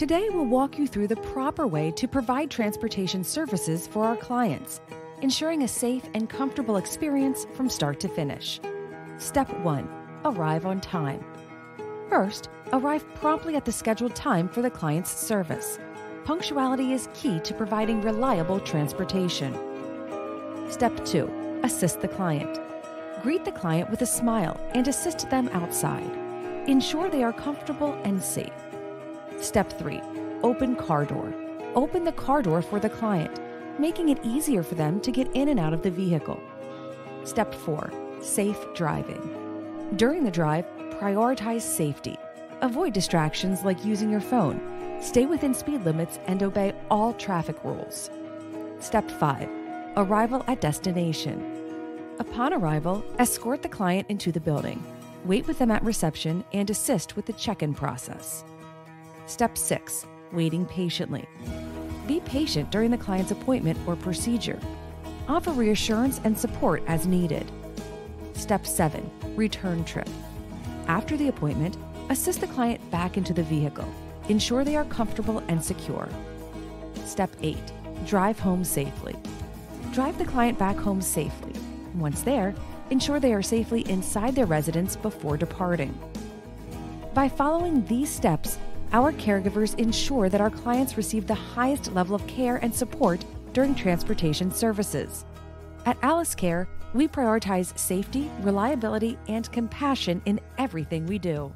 Today, we'll walk you through the proper way to provide transportation services for our clients, ensuring a safe and comfortable experience from start to finish. Step 1 Arrive on time. First, arrive promptly at the scheduled time for the client's service. Punctuality is key to providing reliable transportation. Step 2 Assist the client. Greet the client with a smile and assist them outside. Ensure they are comfortable and safe. Step 3 Open car door. Open the car door for the client, making it easier for them to get in and out of the vehicle. Step 4 Safe driving. During the drive, prioritize safety. Avoid distractions like using your phone. Stay within speed limits and obey all traffic rules. Step 5 Arrival at destination. Upon arrival, escort the client into the building. Wait with them at reception and assist with the check in process. Step 6 Waiting patiently. Be patient during the client's appointment or procedure. Offer reassurance and support as needed. Step 7 Return trip. After the appointment, assist the client back into the vehicle. Ensure they are comfortable and secure. Step 8 Drive home safely. Drive the client back home safely. Once there, ensure they are safely inside their residence before departing. By following these steps, our caregivers ensure that our clients receive the highest level of care and support during transportation services. At Alice Care, we prioritize safety, reliability, and compassion in everything we do.